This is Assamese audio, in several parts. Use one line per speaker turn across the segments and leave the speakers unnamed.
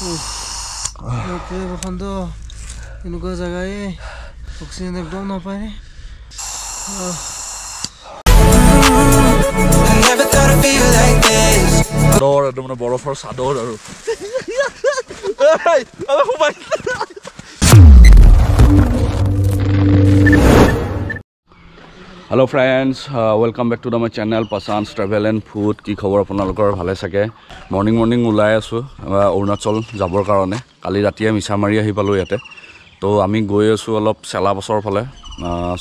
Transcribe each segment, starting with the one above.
ইয়াতে বসন্ত এনেকুৱা জেগাই অক্সিজেন একদম নাপায়
মানে বৰফৰ চাদৰ আৰু hello' friends welcome back to the my channel পাচান্স travel and food কি খবৰ আপোনালোকৰ? ভালে চাগে? মৰ্ণিং মৰ্ণিং ওলাই আছোঁ অৰুণাচল যাবৰ কাৰণে। কালি ৰাতিয়ে মিছা মাৰি আহি পালোঁ ইয়াতে। তো আমি গৈ আছোঁ অলপ চেলা বছৰ ফালে।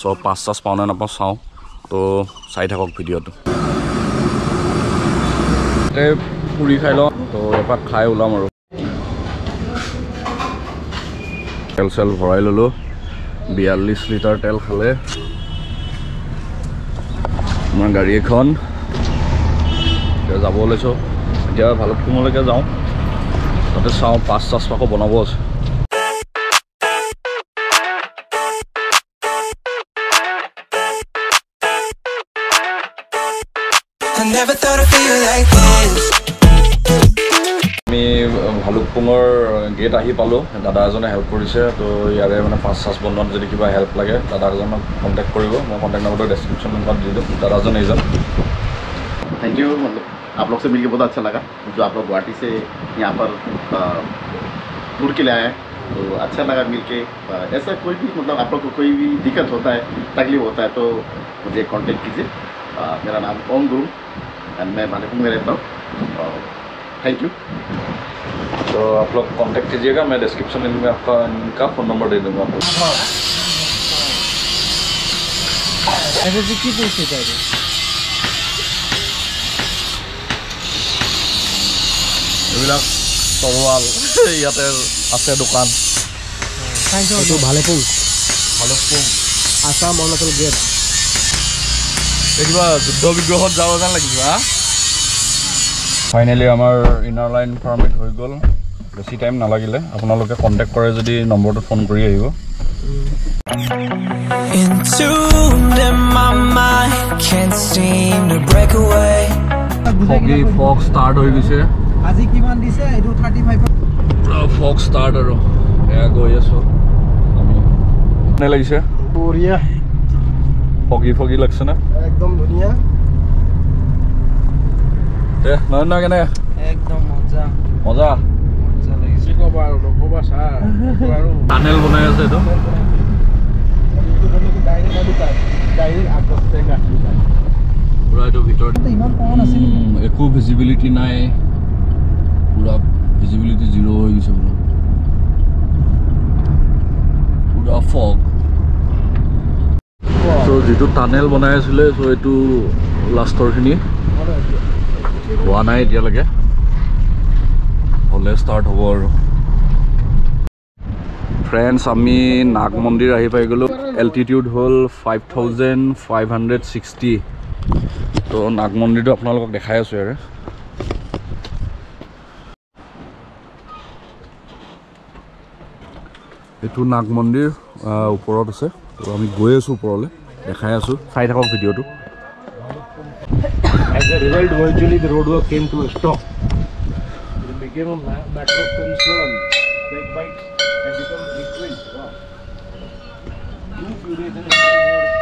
চ' পাঁচ চাছ পাওঁ নে নাপাওঁ চাওঁ। তো চাই থাকক ভিডিঅ'টো। তাতে পুৰি খাই লওঁ। তো এপাক খাই ওলাম আৰু। তেল চেল ভৰাই ল'লোঁ। বিয়াল্লিছ লিটাৰ তেল খালে। আমাৰ গাড়ী এখন। এতিয়া যাব ওলাইছোঁ এতিয়া ভালুকপুঙলৈকে যাওঁ। তাতে চাওঁ, পাঁচ চাচ আকৌ বনাব
I never thought I'd feel like this.
আমি ভালুকপুঙৰ গেট আহি পালোঁ দাদা এজনে হেল্প কৰিছে তো ইয়াৰে মানে পাঁচ চাচ বনোৱাত যদি কিবা হেল্প লাগে দাদা এজনক কণ্টেক্ট কৰিব মই কণ্টেক্ট নম্বৰটো ডেছক্ৰিপশ্যন নম্বৰত দি দিম দাদাজন এইজন
थैंक यू मतलब आप लोग से मिलके बहुत अच्छा लगा जो आप लोग गुवाहाटी से यहाँ पर टूर के लिए आए हैं तो अच्छा लगा मिलके अ, ऐसा कोई भी मतलब आप लोग को कोई भी दिक्कत होता है तकलीफ होता है तो मुझे कांटेक्ट कीजिए अ, मेरा नाम ओम गुरु एंड मैं भालेपुर में रहता हूँ थैंक यू
तो आप लोग कांटेक्ट कीजिएगा मैं डिस्क्रिप्शन में आपका इनका फ़ोन नंबर दे दूँगा आपको
এটা যে কি কৰিছে এতিয়া এইটো?
এইবিলাক তৰোৱাল ইয়াতে আছে দোকান
এইটো ভালেপুং
ভালুকপুং
আছাম অৰুণাচল গেট
এই কিবা যুদ্ধ বিগ্ৰহত যাব যেন লাগিছে হা ফাইনেলি আমাৰ ইনাৰ লাইন পাৰ্মিট হৈ গ'ল। বেছি টাইম নালাগিলে। আপোনালোকে কণ্টেক্ট কৰে যদি নম্বৰটোত ফোন কৰি আহিব।
Entombed in my mind, can't seem to break away.
Foggy fog start হৈ গৈছে।
আজি কিমান দিছে? এইটো থাৰ্টি ফাইভ
পূৰা ফগ ষ্টাৰ্ট আৰু। এয়া গৈ আছোঁ আমি। কেনে লাগিছে?
বঢ়িয়া।
ফগি ফগি লাগিছেনে
একদম ধুনীয়া।
দে নহয় কেনে?
একদম মজা।
মজা?
মজা লাগিছে। ক'বা আৰু নক'বা ছাৰ আৰু।
টানেল বনাই আছে এইটো। পূৰা ভিতৰত একো ভিজিবিলিটি নাই। পূৰা ভিজিবিলিটি জিৰ' হৈ গৈছে পূৰা। পূৰা ফগ চ' যিটো টানেল বনাই আছিলে চ' এইটো লাষ্টৰখিনি হোৱা নাই এতিয়ালৈকে। হ'লে ষ্টাৰ্ট হ'ব আৰু। ফ্ৰেণ্ডছ আমি নাগ মন্দিৰ আহি পাই গ'লোঁ। এল্টিটিউড হ'ল five thousand five hundred sixty তো নাগ মন্দিৰটো আপোনালোকক দেখাই আছোঁ ইয়াৰে। এইটো নাগ মন্দিৰ ওপৰত আছে। তো আমি গৈ আছোঁ ওপৰলৈ। দেখাই আছোঁ। চাই থাকক ভিডিঅ'টো।
the revived virtually, the road work came to a stop. It became a matter of concern, like bites, and become frequent. Wow. Too furious and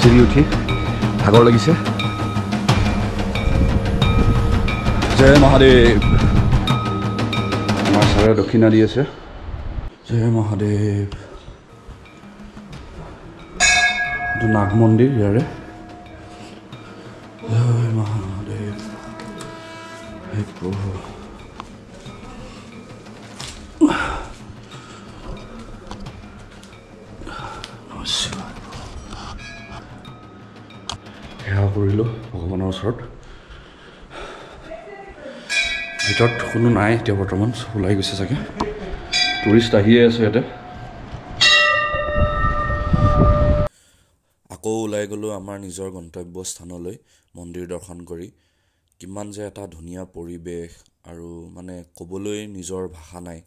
চিৰি উঠি ভাগৰ লাগিছে জয় মহাদেৱ আমাৰ ছাৰে দক্ষিণা দি আছে জয় মহাদেৱ এইটো নাগ মন্দিৰ ইয়াৰে ওচৰত। ভিতৰত কোনো নাই এতিয়া বৰ্তমান ওলাই গৈছে চাগে। টুৰিষ্ট আহিয়ে আছে ইয়াতে। আকৌ ওলাই গ'লোঁ আমাৰ নিজৰ গন্তব্যস্থানলৈ মন্দিৰ দৰ্শন কৰি। কিমান যে এটা ধুনীয়া পৰিৱেশ আৰু মানে ক'বলৈ নিজৰ ভাষা নাই।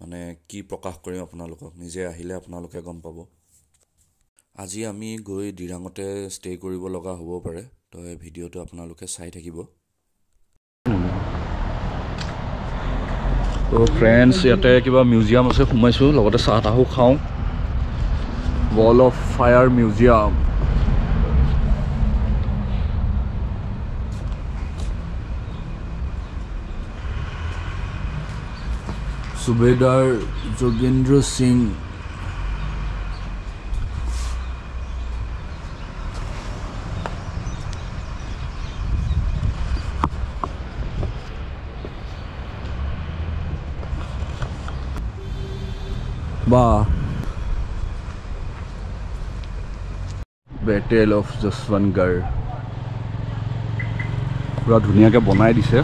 মানে কি প্ৰকাশ কৰিম আপোনালোকক? নিজে আহিলে আপোনালোকে গম পাব। আজি আমি গৈ দিৰাঙতে ষ্টে' কৰিব লগা হ'ব পাৰে। তো এই ভিডিঅ'টো আপোনালোকে চাই থাকিব। তো ফ্ৰেণ্ডছ ইয়াতে কিবা মিউজিয়াম আছে সোমাইছোঁ লগতে চাহ তাহো খাওঁ। ৱল অফ ফায়াৰ মিউজিয়াম সুবেদাৰ যোগেন্দ্ৰ সিং বা বেটেল অফ যশৱন্তগড় পূৰা ধুনীয়াকৈ বনাই দিছে।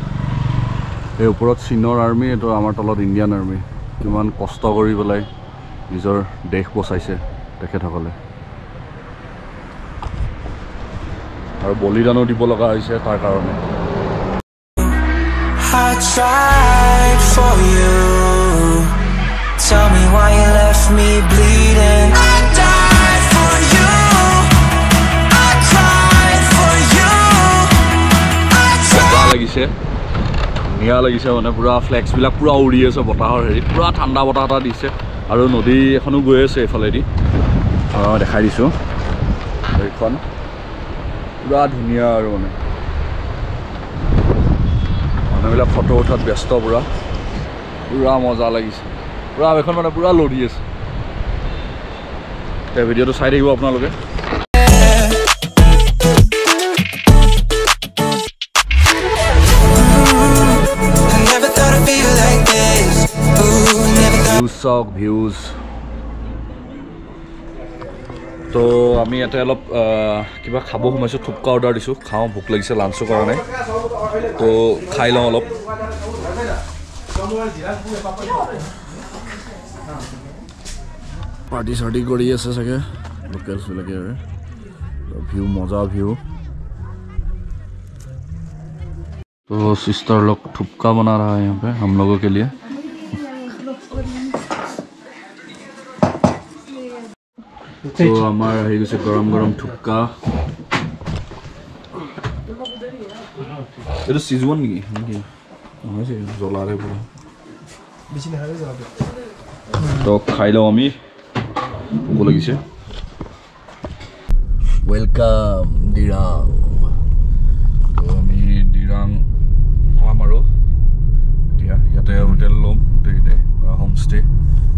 এই ওপৰত চীনৰ আৰ্মি এইটো আমাৰ তলত ইণ্ডিয়ান আৰ্মি কিমান কষ্ট কৰি পেলাই নিজৰ দেশ বচাইছে তেখেতসকলে। আৰু বলিদানো দিব লগা হৈছে তাৰ কাৰণে।
I tried for you. Tell me why you left me bleeding. I died for you. I cried for you. I tried.
মজা লাগিছে ধুনীয়া লাগিছে মানে পূৰা ফ্লেক্সবিলাক পূৰা উৰি আছে বতাহৰ হেৰিত পূৰা ঠাণ্ডা বতাহ এটা দিছে আৰু নদী এখনো গৈ আছে এইফালেদি অঁ দেখাই দিছোঁ এইখন পূৰা ধুনীয়া আৰু মানে মানুহবিলাক ফটো উঠাত ব্যস্ত পূৰা পূৰা মজা লাগিছে পূৰা এইখন মানে পূৰা লৰি আছে। ভিডিঅ'টো চাই থাকিব আপোনালোকে।
Thought.
ভিউজ তো আমি ইয়াতে অলপ কিবা খাব সোমাইছোঁ থুপকা অৰ্ডাৰ দিছোঁ। খাওঁ ভোক লাগিছে লাঞ্চৰ কাৰণে। তো খাই লওঁ অলপ। পাৰ্টি চাৰ্টি কৰি আছে চাগে লোকেলছবিলাকে আৰু ভিউ মজা ভিউ तो सिस्टर लोग थुपका बना रहा है यहाँ पे हम लोगों के लिए তো আমাৰ আহি গৈছে গৰম গৰম থুপকা এইটো চিজুৱান নেকি নেকি নহয় চাগে জ্বলাৰে পুৰা তো খাই লওঁ আমি ভোক লাগিছে ৱেলকাম দিৰাং আমি দিৰাং পাম আৰু। এতিয়া ইয়াতে হোটেল ল'ম গোটেইকেইটাই হোমষ্টে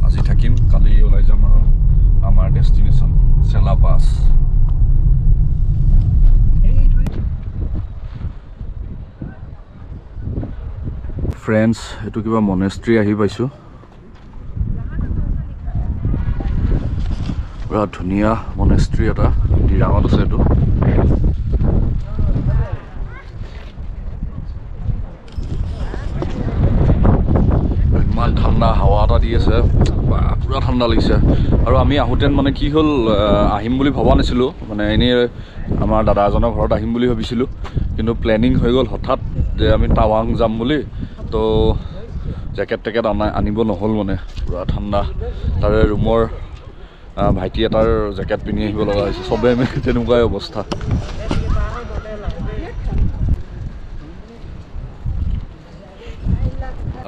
আজি থাকিম কালি ওলাই যাম আৰু। আমাৰ ডেষ্টিনেশ্যন চেলাপাছ ফ্ৰেণ্ডছ এইটো কিবা মনেষ্ট্ৰি আহি পাইছোঁ। পুৰা ধুনীয়া মনেষ্ট্ৰি এটা দিৰাঙত আছে এইটো। ইমান ঠাণ্ডা হাৱা এটা দি আছে পূৰা ঠাণ্ডা লাগিছে। আৰু আমি আহোঁতে মানে কি হ'ল আহ, আহিম বুলি ভবা নাছিলোঁ। মানে এনেই আমাৰ দাদা এজনৰ ঘৰত আহিম বুলি ভাবিছিলোঁ। কিন্তু প্লেনিং হৈ গ'ল হঠাৎ যে আমি টাৱাং যাম বুলি। তো জেকেট টেকেট আনা আনিব নহ'ল মানে। পূৰা ঠাণ্ডা। তাৰে ৰুমৰ ভাইটি এটাৰ জেকেট পিন্ধি আহিব লগা হৈছে। আমি তেনেকুৱাই অৱস্থা।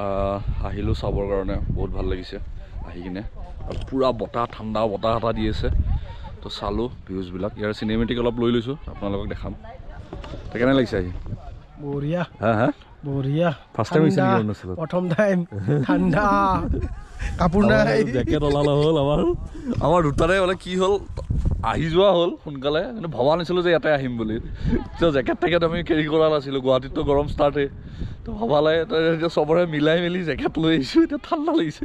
আহ, আহিলোঁ চাবৰ কাৰণে। বহুত ভাল লাগিছে আহি কিনে। আৰু পূৰা বতাহ ঠাণ্ডা বতাহ এটা দি আছে। তো চালোঁ ভিউজবিলাক। ইয়াৰ চিনেমেটিক অলপ লৈ লৈছোঁ। আপোনালোকক দেখাম। তো কেনে লাগিছে আহি?
বঢ়িয়া। বঢ়িয়া।
আহিছে নেকি
ঠাণ্ডা,
অৰুণাচলত?
প্ৰথম টাইম ঠাণ্ডা। কাপোৰ নাই।
জেকেট ওলালে হ'ল আমাৰ। আমাৰ দুটাৰে মানে কি হ'ল আহি যোৱা হ'ল সোনকালে। কিন্তু ভবা নাছিলোঁ যে ইয়াতে আহিম বুলি। তো জেকেট টেকেট আমি কেৰি কৰা নাছিলোঁ। গুৱাহাটীততো গৰম ষ্টাৰ্টেই তো ভবালে এতিয়া চবৰে মিলাই মেলি জেকেট লৈ আহিছোঁ। এতিয়া ঠাণ্ডা লাগিছে।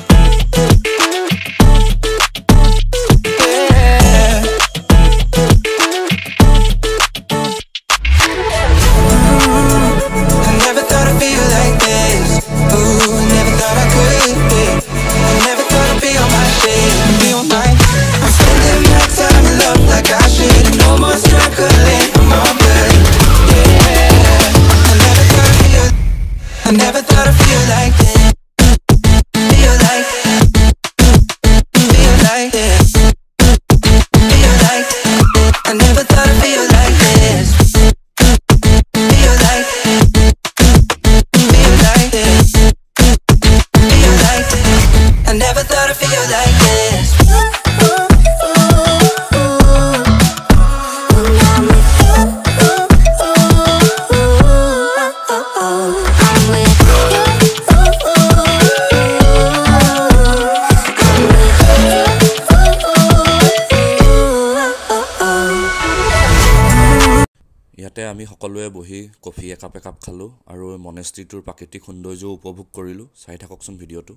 ইয়াতে আমি সকলোৱে বহি কফি একাপ একাপ খালোঁ আৰু মনেষ্ট্ৰিটোৰ প্ৰাকৃতিক সৌন্দৰ্যও উপভোগ কৰিলোঁ। চাই থাককচোন ভিডিঅ'টো।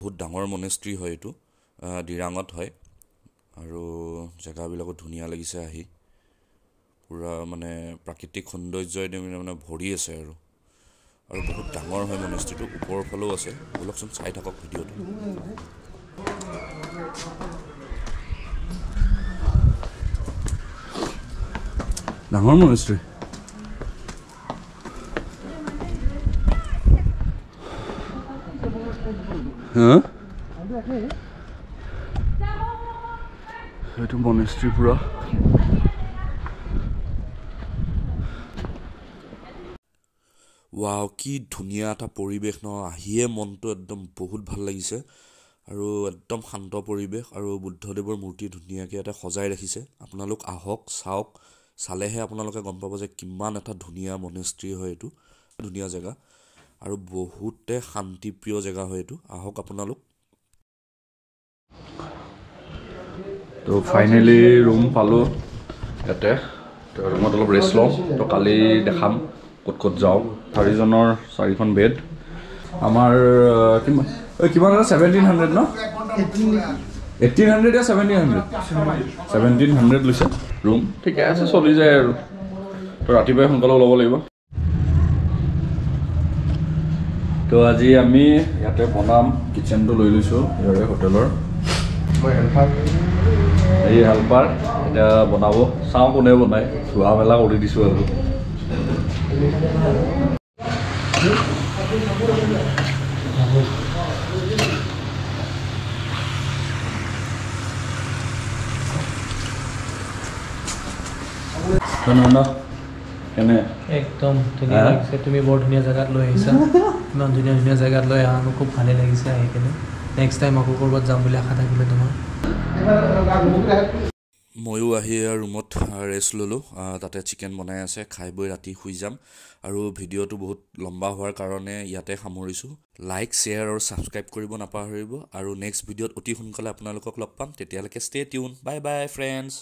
বহুত ডাঙৰ মনেষ্ট্ৰি হয় এইটো। দিৰাঙত হয়। আৰু জেগাবিলাকো ধুনীয়া লাগিছে আহি। পূৰা মানে প্ৰাকৃতিক সৌন্দৰ্যই মানে ভৰি আছে আৰু। আৰু বহুত ডাঙৰ হয় মনেষ্ট্ৰিটো। ওপৰৰ ফালেও আছে। ব'লকচোন চাই থাকক ভিডিঅ'টো। ডাঙৰ মনেষ্ট্ৰি এইটো মনেষ্ট্ৰি পূৰা ৱাও কি ধুনীয়া এটা পৰিৱেশ ন আহিয়ে মনটো একদম বহুত ভাল লাগিছে আৰু একদম শান্ত পৰিৱেশ আৰু বুদ্ধদেৱৰ মূৰ্তি ধুনীয়াকৈ ইয়াতে সজাই ৰাখিছে আপোনালোক আহক চাওক চালেহে আপোনালোকে গম পাব যে কিমান এটা ধুনীয়া মনেষ্ট্ৰি হয় এইটো। ধুনীয়া জেগা। আৰু বহুতে শান্তিপ্ৰিয় জেগা হয় এইটো। আহক আপোনালোক। তো ফাইনেলি ৰুম পালোঁ ইয়াতে। তো ৰুমত অলপ ৰেষ্ট লওঁ। তো কালি দেখাম ক'ত ক'ত যাওঁ। চাৰিজনৰ চাৰিখন বেড আমাৰ কিমান কিমান আছে ছেভেণ্টিন হাণ্ড্ৰেড ন? এইটিন হাণ্ড্ৰেড या ছেভেণ্টিন হাণ্ড্ৰেড ছেভেণ্টিন হাণ্ড্ৰেড লৈছে। ৰুম ঠিকে আছে চলি যায় আৰু তো ৰাতিপুৱাই সোনকালে ওলাব লাগিব তো আজি আমি ইয়াতে বনাম কিটচেনটো লৈ লৈছোঁ ইয়াৰে হোটেলৰ এই হেল্পাৰ এতিয়া বনাব চাওঁ কোনে বনায় ধোৱা মেলা কৰি দিছোঁ আৰু ন কেনে?
একদম ধুনীয়া
হা?
লাগিছে তুমি বৰ ধুনীয়া জেগাত লৈ আহিছা। ইমান ধুনীয়া ধুনীয়া জেগাত লৈ আহা মোৰ খুব ভালেই লাগিছে আহি কিনে। নেক্সট টাইম আকৌ ক'ৰবাত যাম বুলি আশা থাকিলে তোমাৰ।
ময়ো আহি ৰুমত ৰেষ্ট ল'লোঁ। তাতে চিকেন বনাই আছে খাই বৈ ৰাতি শুই যাম। আৰু ভিডিঅ'টো বহুত লম্বা হোৱাৰ কাৰণে ইয়াতে সামৰিছোঁ। লাইক শ্বেয়াৰ আৰু ছাবস্ক্ৰাইব কৰিব নাপাহৰিব। আৰু নেক্সট ভিডিঅ'ত অতি সোনকালে আপোনালোকক লগ পাম। তেতিয়ালৈকে stay tune bye bye friends